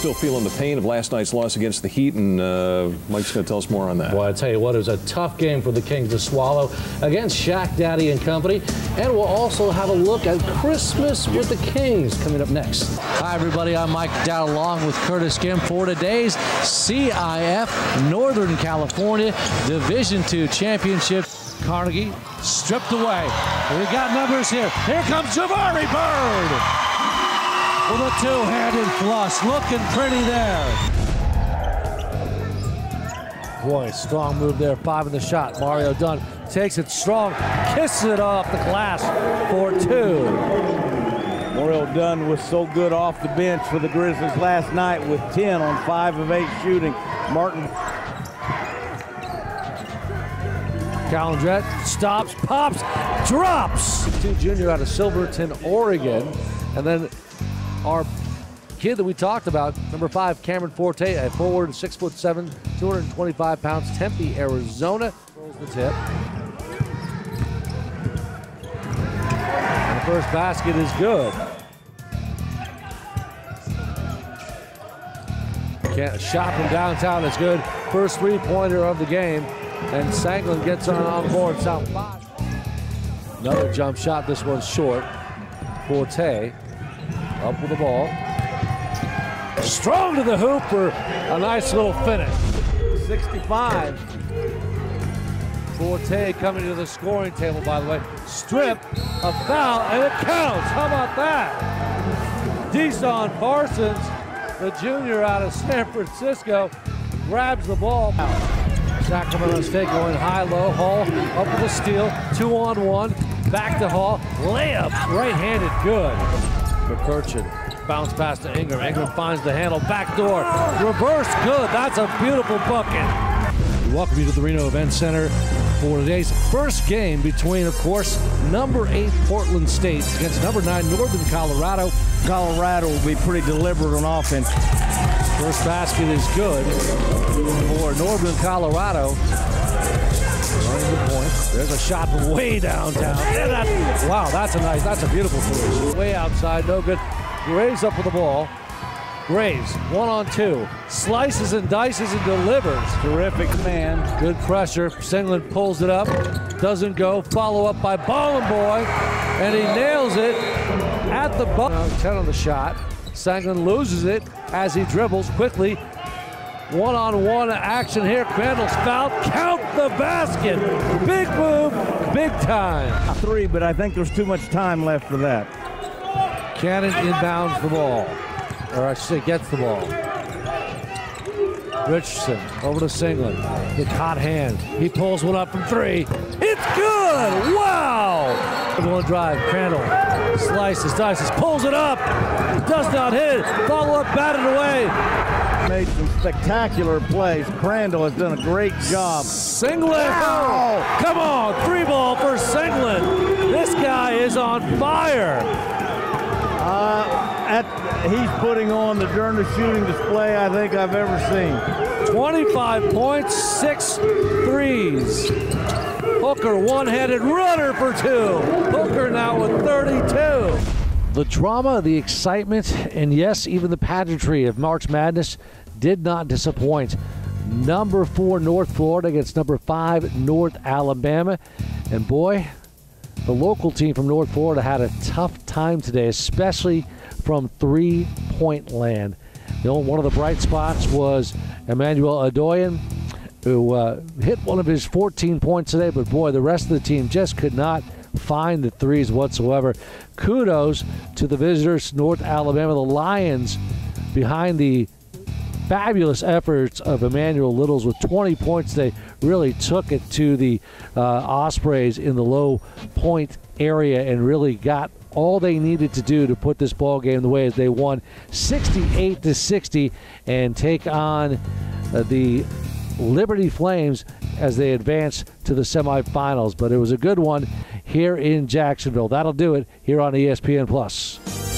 still feeling the pain of last night's loss against the Heat, and uh, Mike's going to tell us more on that. Well, I tell you what, it was a tough game for the Kings to swallow against Shaq Daddy and company. And we'll also have a look at Christmas with the Kings coming up next. Hi, everybody. I'm Mike McDowd along with Curtis Kim for today's CIF Northern California Division II Championship. Carnegie stripped away. We got numbers here. Here comes Javari Bird with a two-handed flush. Looking pretty there. Boy, strong move there. Five in the shot. Mario Dunn takes it strong, kisses it off the glass for two. Mario Dunn was so good off the bench for the Grizzlies last night with 10 on 5 of 8 shooting. Martin. Calendret stops, pops, drops. Two junior out of Silverton, Oregon. And then our kid that we talked about, number five, Cameron Forte, a forward, six foot seven, 225 pounds, Tempe, Arizona. Rolls the tip. And the first basket is good. Can't, shot from downtown is good. First three pointer of the game. And Senglin gets on, on board. South five. Another jump shot. This one's short. Forte up with the ball. Strong to the hoop for a nice little finish. 65. Forte coming to the scoring table, by the way. Strip, a foul, and it counts. How about that? Deson Parsons, the junior out of San Francisco, grabs the ball. Sacramento State going high-low. Hall up with a steal. Two on one. Back to Hall. Layup, right-handed, good. McCurchin bounce pass to Ingram. Ingram finds the handle. Back door. Reverse, good. That's a beautiful bucket. We welcome you to the Reno Event Center for today's first game between, of course, number eight Portland State against number nine Northern Colorado. Colorado will be pretty deliberate on offense. First basket is good for Northern Colorado. There's a shot from way downtown. That, wow, that's a nice, that's a beautiful finish. Way outside, no good. Graves up with the ball. Graves, one on two. Slices and dices and delivers. Terrific man. Good pressure. Senglin pulls it up. Doesn't go. Follow up by Ballin Boy. And he nails it at the ball. 10 on the shot. Senglin loses it as he dribbles quickly. One on one action here. Crandall's fouled. Count the basket. Big move, big time. Three, but I think there's too much time left for that. Cannon inbounds the ball. Or I should say, gets the ball. Richardson over to Senglin. The hot hand. He pulls one up from three. It's good! Wow! One drive. Crandall slices, dices, pulls it up. Does not hit. Follow up, batted away. Made some spectacular plays. Crandall has done a great job. Senglin! Oh, come on! Three ball for Senglin. This guy is on fire. Uh, at, he's putting on the darndest shooting display I think I've ever seen. 25 points, six threes. Hooker one-handed runner for two. Hooker now with 32. The drama, the excitement, and yes, even the pageantry of March Madness did not disappoint. Number four North Florida against number five North Alabama. And boy, the local team from North Florida had a tough time today, especially from three point land. You know, one of the bright spots was Emmanuel Adoyan, who uh, hit one of his 14 points today, but boy, the rest of the team just could not find the threes whatsoever. Kudos to the visitors, North Alabama, the Lions, behind the fabulous efforts of Emmanuel Littles with 20 points. They really took it to the uh, Ospreys in the low point area and really got all they needed to do to put this ball game the way as they won 68 to 60 and take on uh, the Liberty Flames as they advance to the semifinals. But it was a good one here in Jacksonville. That'll do it here on ESPN Plus.